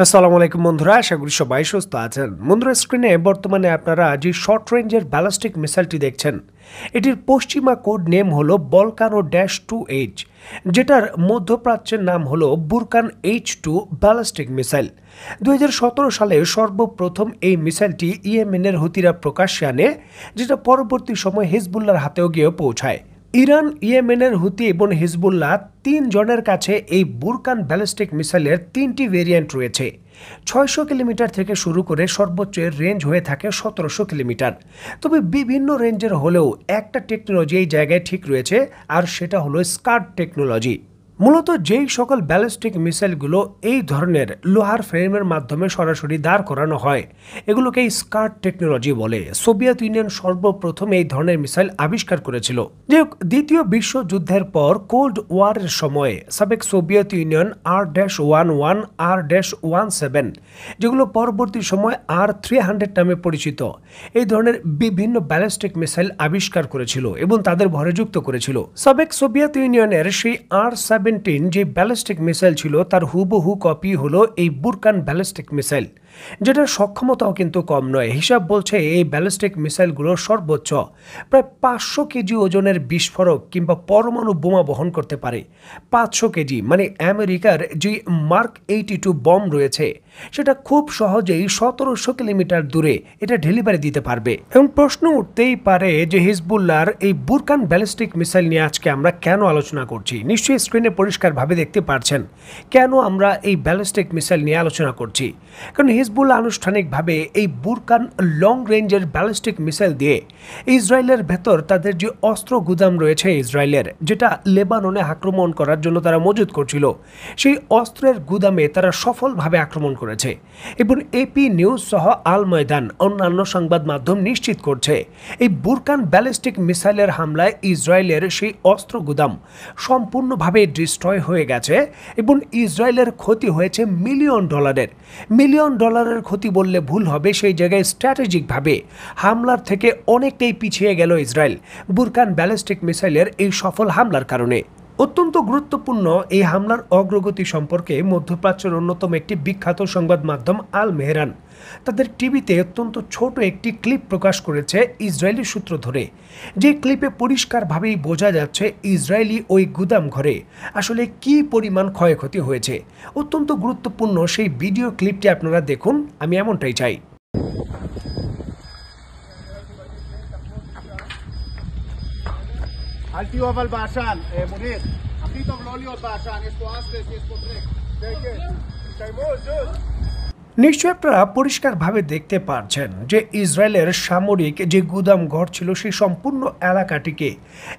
আসসালামু আলাইকুম বন্ধুরা, আশা করি সবাই সুস্থ আছেন। বন্ধুরা স্ক্রিনে বর্তমানে আপনারা যে শর্ট রেঞ্জের ব্যালাস্টিক মিসাইলটি দেখছেন, এটির পশ্চিমা কোড নেম হলো বলকানো ড্যাশ টু এইচ যেটার মধ্যপ্রাচ্যের নাম হলো Burkan H two ballistic missile দুই হাজার সতেরো সালে সর্বপ্রথম এই মিসাইলটি ইয়েমেনের হুতিরা প্রকাশ্যে আনে, যেটা পরবর্তী সময় হিজবুল্লার হাতেও গিয়ে পৌঁছায়। ইরান, ইয়েমেনের হুতি এবং হিজবুল্লাহ তিনজনের কাছে এই বুরকান ব্যালিস্টিক মিসাইলের তিনটি ভেরিয়েন্ট রয়েছে। ছয়শো কিলোমিটার থেকে শুরু করে সর্বোচ্চ রেঞ্জ হয়ে থাকে সতেরোশো কিলোমিটার। তবে বিভিন্ন রেঞ্জের হলেও একটা টেকনোলজি এই জায়গায় ঠিক রয়েছে, আর সেটা হলো স্কার্ট টেকনোলজি মূলত যেই সকল ব্যালিস্টিক মিসাইলগুলো এই ধরনের লোহার ফ্রেমের মাধ্যমে সরাসরি দাঁড় করানো হয় এগুলোকে স্কার্ট টেকনোলজি বলে। সোভিয়েত ইউনিয়ন সর্বপ্রথম এই ধরনের মিসাইল আবিষ্কার করেছিল। যে দ্বিতীয় বিশ্বযুদ্ধের পর কোল্ড ওয়ারের সময়ে সাবেক Soviet Union R dash one one, R dash one seven, যেগুলো পরবর্তী সময় আর থ্রি হান্ড্রেড নামে পরিচিত, এই ধরনের বিভিন্ন ব্যালিস্টিক মিসাইল আবিষ্কার করেছিল এবং তাদের ভরে যুক্ত করেছিল। সাবেক সোভিয়েত ইউনিয়নের সেই আর সেভেন্টিন যে ব্যালিস্টিক মিসাইল ছিল, তার হুবহু কপি হলো এই বুরকান ব্যালিস্টিক মিসাইল। যেটার সক্ষমতাও কিন্তু কম নয়। হিসাব বলছে এই ব্যালিস্টিক মিসাইলগুলো সর্বোচ্চ, প্রায় পাঁচশো কেজি ওজনের বিস্ফোরক কিংবা পরমাণু বোমা বহন করতে পারে। পাঁচশো কেজি মানে আমেরিকার যে মার্ক এইটি টু বম রয়েছে সেটা খুব সহজেই সতেরোশো কিলোমিটার দূরে এটা ডেলিভারি দিতে পারবে। এবং প্রশ্ন উঠতেই পারে যে হিজবুল্লার এই বুরকান ব্যালিস্টিক মিসাইল নিয়ে আজকে আমরা কেন আলোচনা করছি? নিশ্চয়ই স্ক্রিনে পরিষ্কারভাবে দেখতে পারছেন কেন আমরা এই ব্যালিস্টিক মিসাইল নিয়ে আলোচনা করছি। কারণ হিজবুল্লাহ আনুষ্ঠানিকভাবে এই বুরকান লং রেঞ্জের ব্যালিস্টিক মিসাইল দিয়ে ইসরায়েলের ভেতর তাদের যে অস্ত্র গুদাম রয়েছে ইসরায়েলের, যেটা লেবাননে আক্রমণ করার জন্য তারা মজুত করছিল, সেই অস্ত্রের গুদামে তারা সফলভাবে আক্রমণ করেছে। এবং এপি নিউজ সহ আল ময়দান অন্যান্য সংবাদ মাধ্যম নিশ্চিত করছে, এই বুরকান ব্যালিস্টিক মিসাইলের হামলায় ইসরায়েলের সেই অস্ত্র গুদাম সম্পূর্ণভাবে ডিস্ট্রয় হয়ে গেছে এবং ইসরায়েলের ক্ষতি হয়েছে মিলিয়ন ডলারের। মিলিয়ন ডলারের ক্ষতি বললে ভুল হবে সেই জায়গায় স্ট্র্যাটেজিকভাবে হামলার থেকে অনেকটাই পিছিয়ে গেল ইসরায়েল বুরকান ব্যালিস্টিক মিসাইলের এই সফল হামলার কারণে। অত্যন্ত গুরুত্বপূর্ণ এই হামলার অগ্রগতি সম্পর্কে মধ্যপ্রাচ্যের অন্যতম একটি বিখ্যাত সংবাদ মাধ্যম আল মেহরান। তাদের টিভিতে অত্যন্ত ছোট একটি ক্লিপ প্রকাশ করেছে ইসরায়েলি সূত্র ধরে। যে ক্লিপে পরিষ্কারভাবেই বোঝা যাচ্ছে ইসরায়েলি ওই গুদাম ঘরে আসলে কি পরিমাণ ক্ষয়ক্ষতি হয়েছে। অত্যন্ত গুরুত্বপূর্ণ সেই ভিডিও ক্লিপটি আপনারা দেখুন, আমি এমনটাই চাই। אל תהיו אבל בעשן, אה, מוניר. הכי טוב לא להיות בעשן, יש פה אסבסט, יש פה טרק. שקט. תקיימו, זוז. নিশ্চয় আপনারা পরিষ্কারভাবে দেখতে পারছেন যে ইসরায়েলের সামরিক যে গুদাম ঘর ছিল সেই সম্পূর্ণ এলাকাটিকে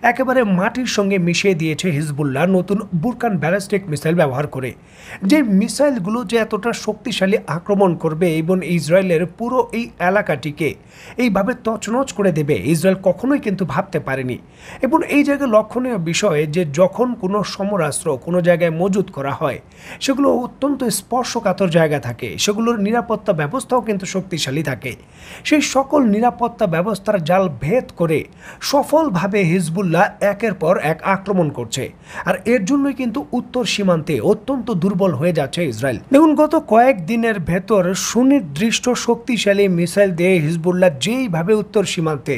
একেবারে মাটির সঙ্গে মিশিয়ে দিয়েছে হিজবুল্লাহ নতুন বুরকান ব্যালিস্টিক মিসাইল ব্যবহার করে। যে মিসাইলগুলো যে এতটা শক্তিশালী আক্রমণ করবে এবং ইসরায়েলের পুরো এই এলাকাটিকে এইভাবে তছনছ করে দেবে, ইসরায়েল কখনোই কিন্তু ভাবতে পারেনি। এবং এই জায়গায় লক্ষণীয় বিষয়ে যে যখন কোনো সমরাস্ত্র কোনো জায়গায় মজুত করা হয়, সেগুলো অত্যন্ত স্পর্শকাতর জায়গা থাকে, সেগুলো সেগুলোর নিরাপত্তা ব্যবস্থাও কিন্তু শক্তিশালী থাকে। সেই সকল নিরাপত্তা ব্যবস্থার জাল ভেদ করে সফলভাবে হিজবুল্লাহ একের পর এক আক্রমণ করছে। আর এর জন্যই কিন্তু উত্তর সীমান্তে অত্যন্ত দুর্বল হয়ে যাচ্ছে ইসরায়েল। দেখুন, গত কয়েক দিনের ভেতর সুনির্দিষ্ট শক্তিশালী মিসাইল দিয়ে হিজবুল্লাহ যেইভাবে উত্তর সীমান্তে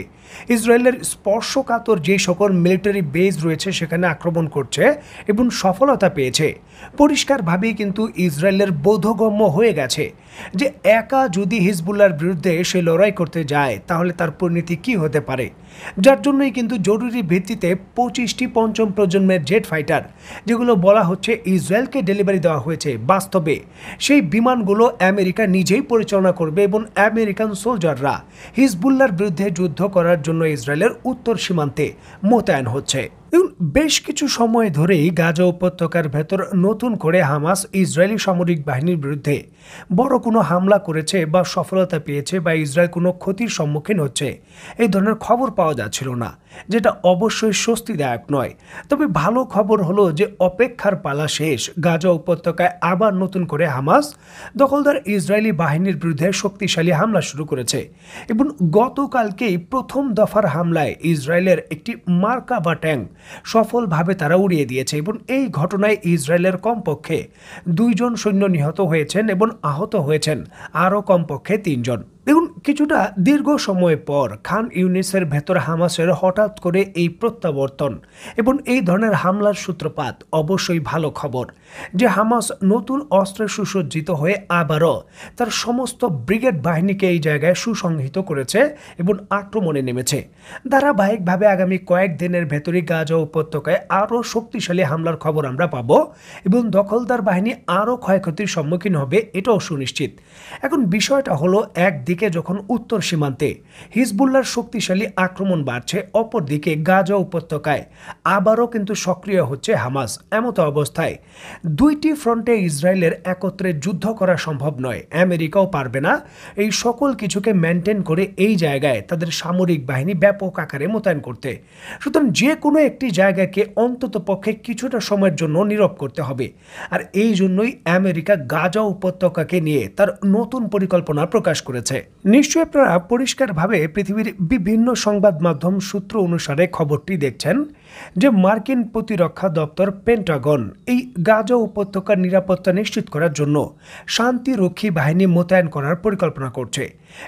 ইসরায়েলের স্পর্শকাতর যে সকল মিলিটারি বেজ রয়েছে সেখানে আক্রমণ করছে এবং সফলতা পেয়েছে। পরিষ্কারভাবেই কিন্তু ইসরায়েলের বোধগম্য হয়ে গেছে যে একা যদি হিজবুল্লার বিরুদ্ধে সে লড়াই করতে যায়, তাহলে তার পরিণতি কি হতে পারে? যার জন্যই কিন্তু জরুরি ভিত্তিতে পঁচিশটি পঞ্চম প্রজন্মের জেট ফাইটার, যেগুলো বলা হচ্ছে ইসরায়েলকে ডেলিভারি দেওয়া হয়েছে বাস্তবে। সেই বিমানগুলো আমেরিকা নিজেই পরিচালনা করবে এবং আমেরিকান সোলজাররা হিজবুল্লার বিরুদ্ধে যুদ্ধ করার জন্য ইসরায়েলের উত্তর সীমান্তে মোতায়েন হচ্ছে। এবং বেশ কিছু সময় ধরেই গাজা উপত্যকার ভেতর নতুন করে হামাস ইসরায়েলি সামরিক বাহিনীর বিরুদ্ধে বড় কোনো হামলা করেছে বা সফলতা পেয়েছে বা ইসরায়েল কোনো ক্ষতির সম্মুখীন হচ্ছে, এই ধরনের খবর পাওয়া যাচ্ছিল না। যেটা অবশ্যই স্বস্তিদায়ক নয়। তবে ভালো খবর হলো যে অপেক্ষার পালা শেষ। গাজা উপত্যকায় আবার নতুন করে হামাস দখলদার ইসরায়েলি বাহিনীর বিরুদ্ধে শক্তিশালী হামলা শুরু করেছে এবং গতকালকেই প্রথম দফার হামলায় ইসরায়েলের একটি মার্কা বা ট্যাঙ্ক সফলভাবে তারা উড়িয়ে দিয়েছে এবং এই ঘটনায় ইসরায়েলের কমপক্ষে দুইজন সৈন্য নিহত হয়েছেন এবং আহত হয়েছেন আরও কমপক্ষে তিনজন। দেখুন, কিছুটা দীর্ঘ সময় পর খান ইউনিসের ভেতর হামাসের হঠাৎ করে এই প্রত্যাবর্তন এবং এই ধরনের হামলার সূত্রপাত অবশ্যই ভালো খবর যে হামাস নতুন অস্ত্রে সুসজ্জিত হয়ে আবারও তার সমস্ত ব্রিগেড বাহিনীকে এই জায়গায় সুসংহিত করেছে এবং আক্রমণে নেমেছে। ধারাবাহিকভাবে আগামী কয়েকদিনের ভেতরই গাজা উপত্যকায় আরও শক্তিশালী হামলার খবর আমরা পাবো এবং দখলদার বাহিনী আরও ক্ষয়ক্ষতির সম্মুখীন হবে, এটাও সুনিশ্চিত। এখন বিষয়টা হলো, একদিকে যখন উত্তর সীমান্তে হিজবুল্লার শক্তিশালী আক্রমণ বাড়ছে, অপরদিকে গাজা উপত্যকায় আবারও কিন্তু সক্রিয় হচ্ছে হামাস। এমতো অবস্থায় দুইটি ফ্রন্টে ইসরায়েলের একত্রে যুদ্ধ করা সম্ভব নয়। আমেরিকাও পারবে না এই সকল কিছুকে মেনটেন করে এই জায়গায় তাদের সামরিক বাহিনী ব্যাপক আকারে মোতায়েন করতে। সুতরাং যে কোনো একটি জায়গাকে অন্তত পক্ষে কিছুটা সময়ের জন্য নীরব করতে হবে। আর এই জন্যই আমেরিকা গাজা উপত্যকাকে নিয়ে তার নতুন পরিকল্পনা প্রকাশ করেছে। নিশ্চয়ই আপনারা পরিষ্কারভাবে পৃথিবীর বিভিন্ন সংবাদ মাধ্যম সূত্র অনুসারে খবরটি দেখছেন। যে মার্কিন প্রতিরক্ষা দপ্তর পেন্টাগন এই গাজা উপত্যকার নিরাপত্তা নিশ্চিত করার জন্য শান্তিরক্ষী বাহিনী মোতায়েন করার পরিকল্পনা করছে।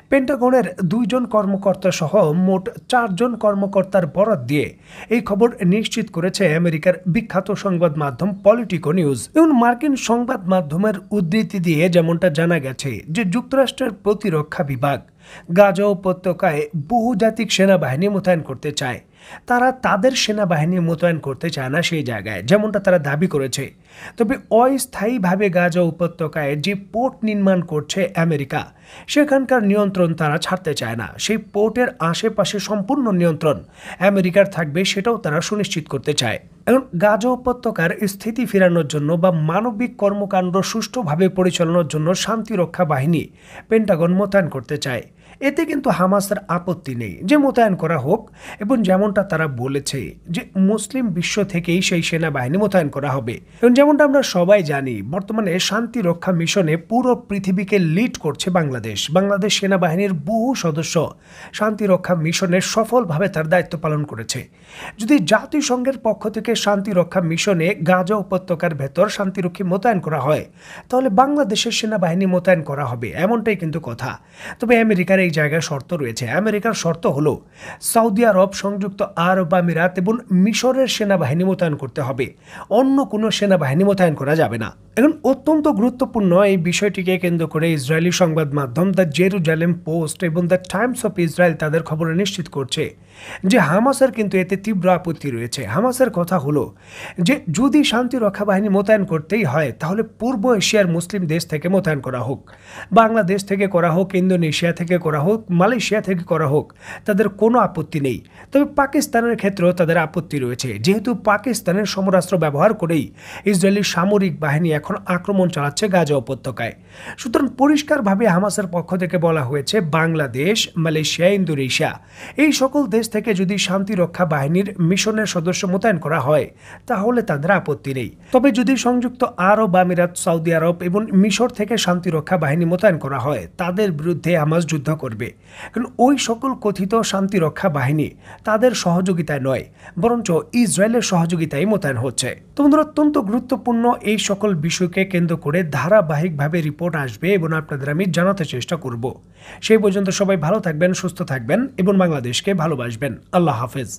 পেন্টাগনের দুইজন কর্মকর্তা সহ মোট চারজন কর্মকর্তার বরাত দিয়ে এই খবর নিশ্চিত করেছে আমেরিকার বিখ্যাত সংবাদ মাধ্যম পলিটিকো নিউজ। এবং মার্কিন সংবাদ মাধ্যমের উদ্ধৃতি দিয়ে যেমনটা জানা গেছে যে যুক্তরাষ্ট্রের প্রতিরক্ষা বিভাগ গাজা উপত্যকায় বহুজাতিক সেনাবাহিনী মোতায়েন করতে চায়। তারা তাদের সেনাবাহিনী মোতায়েন করতে চায় না সেই জায়গায়, যেমনটা তারা দাবি করেছে। তবে অস্থায়ীভাবে গাজা উপত্যকায় যে পোর্ট নির্মাণ করছে আমেরিকা, সেখানকার নিয়ন্ত্রণ তারা ছাড়তে চায় না। সেই পোর্টের আশেপাশে সম্পূর্ণ নিয়ন্ত্রণ আমেরিকার থাকবে সেটাও তারা সুনিশ্চিত করতে চায়। এখন গাজা উপত্যকার স্থিতি ফেরানোর জন্য বা মানবিক কর্মকাণ্ড সুষ্ঠুভাবে পরিচালনার জন্য শান্তিরক্ষা বাহিনী পেন্টাগন মোতায়েন করতে চায়। এতে কিন্তু হামাসের আপত্তি নেই যে মোতায়েন করা হোক এবং যেমনটা তারা বলেছে যে মুসলিম বিশ্ব থেকেই সেই সেনাবাহিনী মোতায়েন করা হবে। এবং যেমনটা আমরা সবাই জানি, বর্তমানে শান্তি রক্ষা মিশনে পুরো পৃথিবীকে লিড করছে বাংলাদেশ। বাংলাদেশ সেনাবাহিনীর বহু সদস্য শান্তি রক্ষা মিশনে সফলভাবে তার দায়িত্ব পালন করেছে। যদি জাতিসংঘের পক্ষ থেকে শান্তি রক্ষা মিশনে গাজা উপত্যকার ভেতর শান্তিরক্ষী মোতায়েন করা হয়, তাহলে বাংলাদেশের সেনাবাহিনী মোতায়েন করা হবে, এমনটাই কিন্তু কথা। তবে আমেরিকার জায়গায় শর্ত রয়েছে। আমেরিকার শর্ত হলো, সৌদি আরব, সংযুক্ত আরব আমিরাত এবং মিশরের সেনাবাহিনী মোতায়েন করতে হবে। অন্য কোনো সেনাবাহিনী মোতায়েন করা যাবে না। এখন অত্যন্ত গুরুত্বপূর্ণ এই বিষয়টিকে কেন্দ্র করে ইসরায়েলি সংবাদ মাধ্যম দ্য জেরুজালেম পোস্ট এবং দ্য টাইমস অফ ইসরায়েল তাদের খবরে নিশ্চিত করছে যে হামাসের কিন্তু এতে তীব্র আপত্তি রয়েছে। হামাসের কথা হলো যে, যদি শান্তি রক্ষা বাহিনী মোতায়েন করতেই হয়, তাহলে পূর্ব এশিয়ার মুসলিম দেশ থেকে মোতায়েন করা হোক। বাংলাদেশ থেকে করা হোক, ইন্দোনেশিয়া থেকে করা হোক, মালয়েশিয়া থেকে করা হোক, তাদের কোনো আপত্তি নেই। তবে পাকিস্তানের ক্ষেত্রেও তাদের আপত্তি রয়েছে। যেহেতু পাকিস্তানের সমরাস্ত্র ব্যবহার করেই ইসরায়েলি সামরিক বাহিনী এখন আক্রমণ চালাচ্ছে গাজা উপত্যকায়। সুতরাং পরিষ্কারভাবে হামাসের পক্ষ থেকে বলা হয়েছে, বাংলাদেশ, মালয়েশিয়া, ইন্দোনেশিয়া, এই সকল দেশ থেকে যদি শান্তি রক্ষা বাহিনীর মিশনের সদস্য মোতায়েন করা হয়, তাহলে তাদের আপত্তি নেই। তবে যদি সংযুক্ত আরব আমিরাত, সৌদি আরব এবং মিশর থেকে শান্তি রক্ষা বাহিনী মোতায়েন করা হয়, তাদের বিরুদ্ধে হামাস যুদ্ধ করবে। কারণ ওই সকল কথিত শান্তি রক্ষা বাহিনী তাদের সহযোগিতায় নয়, বরঞ্চ ইসরায়েলের সহযোগিতায় মোতায়েন হচ্ছে। তো বন্ধুরা, অত্যন্ত গুরুত্বপূর্ণ এই সকল বিষয়কে কেন্দ্র করে ধারাবাহিকভাবে রিপোর্ট আসবে এবং আপনাদের আমি জানাতে চেষ্টা করব। সেই পর্যন্ত সবাই ভালো থাকবেন, সুস্থ থাকবেন এবং বাংলাদেশকে ভালোবাসবেন। আল্লাহ হাফেজ।